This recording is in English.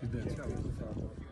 Fidense, alto,